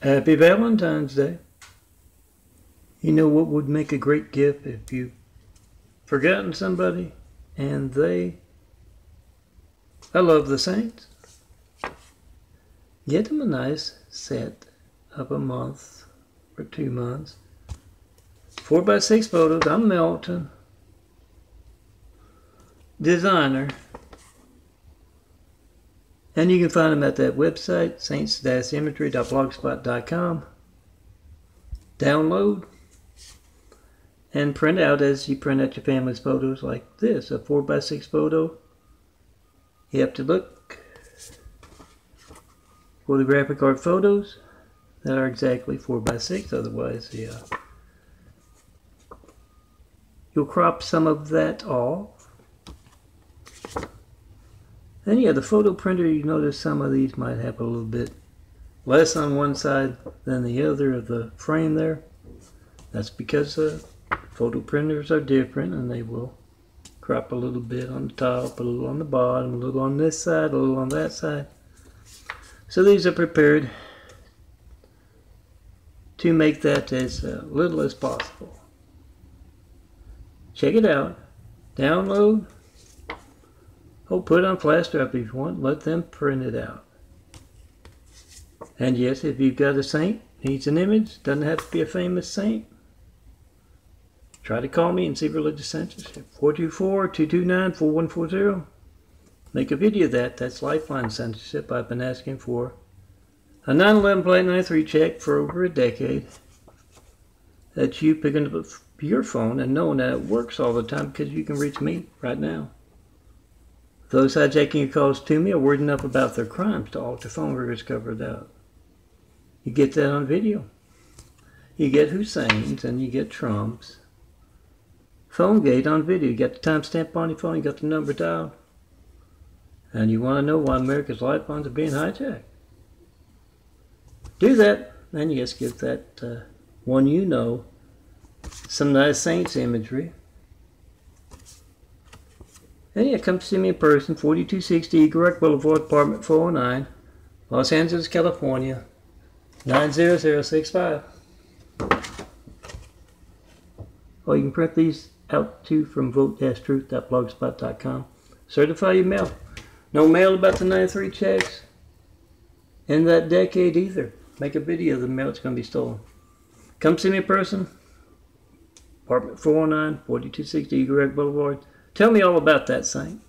Happy Valentine's Day. You know what would make a great gift if you've forgotten somebody and they. I love the Saints. Get them a nice set of a month or two months. Four by six photos. I'm Melton. Designer. And you can find them at that website, saints-imagery.blogspot.com. Download and print out as you print out your family's photos like this, a 4x6 photo. You have to look for the graphic art photos that are exactly 4x6, otherwise yeah. You'll crop some of that off then yeah, the photo printer, you notice some of these might have a little bit less on one side than the other of the frame there. That's because uh, photo printers are different and they will crop a little bit on the top, a little on the bottom, a little on this side, a little on that side. So these are prepared to make that as uh, little as possible. Check it out. Download Oh, put on drive if you want. Let them print it out. And yes, if you've got a saint, needs an image, doesn't have to be a famous saint. Try to call me and see religious censorship. 424-229-4140. Make a video of that. That's Lifeline censorship. I've been asking for a 911 plate 93 check for over a decade. That's you picking up your phone and knowing that it works all the time because you can reach me right now. Those hijacking your calls to me are word enough about their crimes to alter phone records covered out. You get that on video. You get Hussein's and you get Trump's. Phone gate on video. You got the timestamp on your phone, you got the number dialed. And you want to know why America's lifelines are being hijacked. Do that, and you just give that uh, one you know some nice saints imagery. Yeah, come see me in person, 4260 Eagle Rock Boulevard, apartment 409, Los Angeles, California, 90065. Or you can print these out too from vote-truth.blogspot.com. Certify your mail. No mail about the 93 checks in that decade either. Make a video of the mail that's going to be stolen. Come see me in person. Apartment 409, 4260 Eagle Rock Boulevard. Tell me all about that saint.